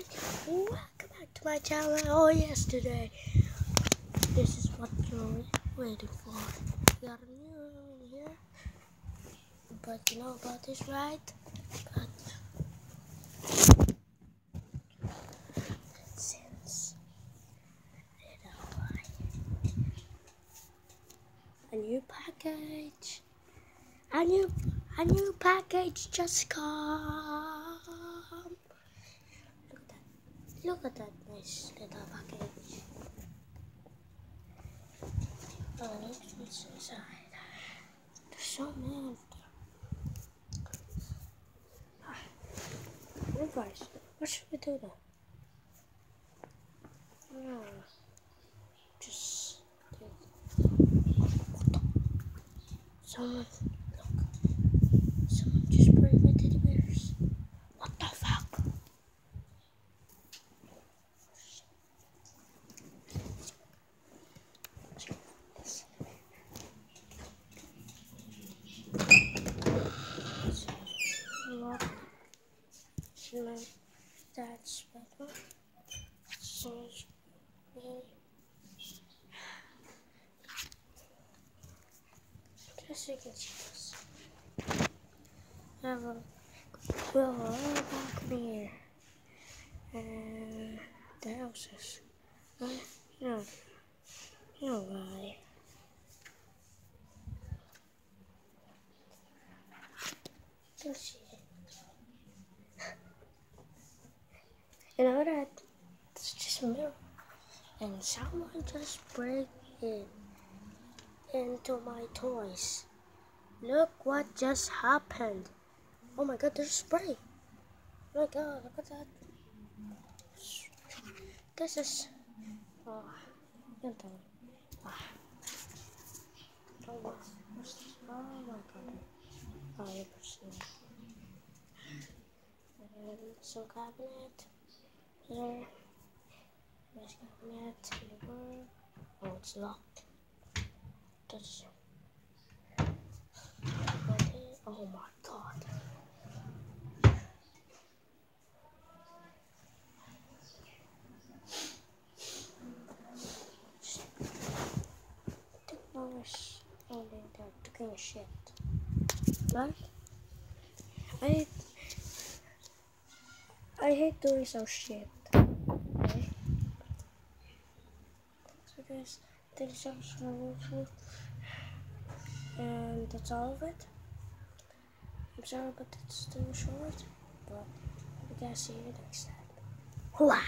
guys, welcome back to my channel. Oh yesterday, this is what you're waiting for. We got a new room here, but you know about this, right? But since a new package, a new a new package just come. Look at that. Look at that nice little package. Oh, look what's inside. There's so many. Hey guys, what should we do now? No, just. Someone just bring my teddy bears. What the fuck? Look, dad's better. So, just so you can see this. have a well, back here. And the houses. Uh, no, no, why? Just see You know that it's just milk, and someone just break in into my toys. Look what just happened. Oh my god, there's spray. Oh my god, look at that. This is. Oh, yan to. Ah. Oh, my god. Oh, you can see. And some cabinet. Here. There's cabinet. Here. Oh, it's locked. That's. Oh my god. Only they're taking shit. But I I hate doing some shit. So guys, this is some and that's all of it. I'm sorry, but it's too short. But we guys see you next time.